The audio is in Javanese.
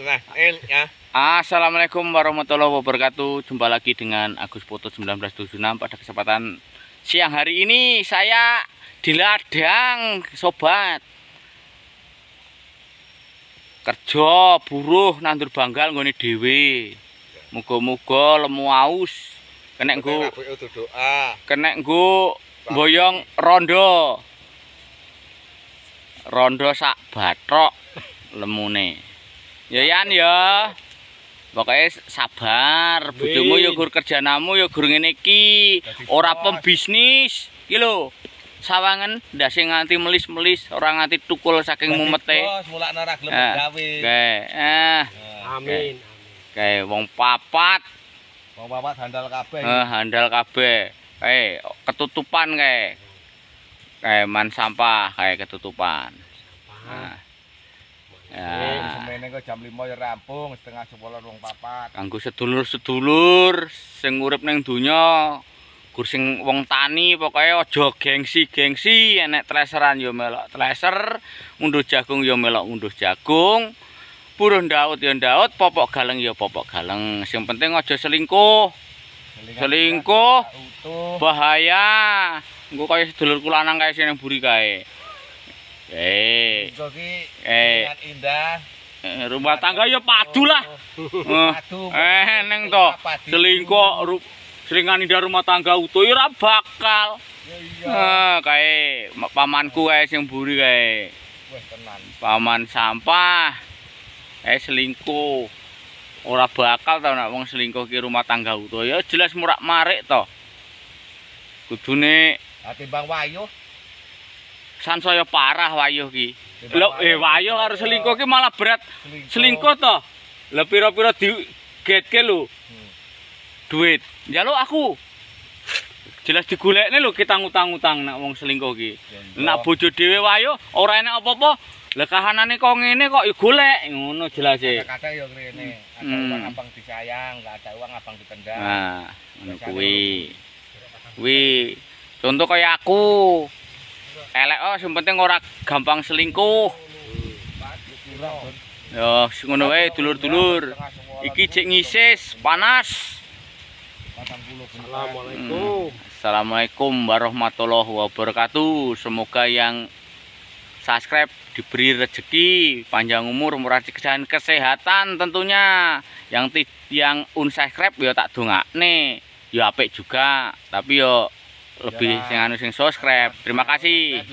Nah, ya. Assalamualaikum warahmatullahi wabarakatuh Jumpa lagi dengan Agus Foto 1976 Pada kesempatan siang hari ini Saya di ladang Sobat Kerja buruh nandur banggal nggone dhewe. Muga-muga lemu aus kena nggo kena nggo boyong rondo. Rondo sak bathok lemune. Ya Yan ya. Pokoknya sabar, bojomu ya gur kerjanamu ya gur ngene iki, ora pembisnis. Iki lho. Sawangen ndase nganti melis-melis, ora nganti tukul saking mumete. Bos, mulak nara gelem Eh, gawe. Eh, Amin. kae wong papat, Wong bapak handal kabeh. eh handal kabeh. Kae ketutupan kae. Kae man sampah, kae ketutupan. Nah. Ya, Kok jam 5 ya rampung, setengah 10 wong papat. kanggo sedulur-sedulur sing urip ning donya, gur sing wong tani pokoke aja gengsi-gengsi, enek treseran ya melok treser, ngunduh jagung ya melok ngunduh jagung. Puruh ndaut ya ndaut, popok galeng ya popok galeng. Sing penting aja selingkuh. Selingkuh. Bahaya engko kaya sedulurku lanang kae sing buri kae eh Iku ki Eh. indah. Eh, rumah tangga ya padu lah Eh, Padu. eh neng to selingkuh seringan indah rumah tangga utuh ya bakal iya. eh kae ma- pamanku kae sing buri kae Wes tenan. paman sampah eh selingkuh ora bakal tau nek wong selingkuh ki rumah tangga utuh ya jelas murak marik to kudune Ati Bang Wayu. sansaya parah wayuh ki. Lho eh wayuh karo selingkuh ki malah berat. Selingkuh to. Lah pira-pira digetke lho duit. Njaluk aku. Jelas digolekne lho kita ngutang-ngutang nek wong selingkuh ki. Ya. Nek bojo dhewe wayuh ora enak apa-apa. Lah kahanane kok ngene kok ya golek ngono jelas e. Kadang-kadang ya ngene. Ada Hmm. uang abang disayang, enggak ada uang abang ditendang. Nah, ngono kuwi. Kuwi contoh kaya aku. Elek oh sing penting ora gampang selingkuh. Sing ngono wae dulur-dulur. Iki cek ngisis, panas. Assalamualaikum. Assalamualaikum warahmatullahi wabarakatuh. Semoga yang subscribe diberi rezeki, panjang umur, murah dan kesehatan tentunya. Yang yang unsubscribe ya tak dongakne. Ya apik juga, tapi yo lebih sing anu sing subscribe. Terima kasih.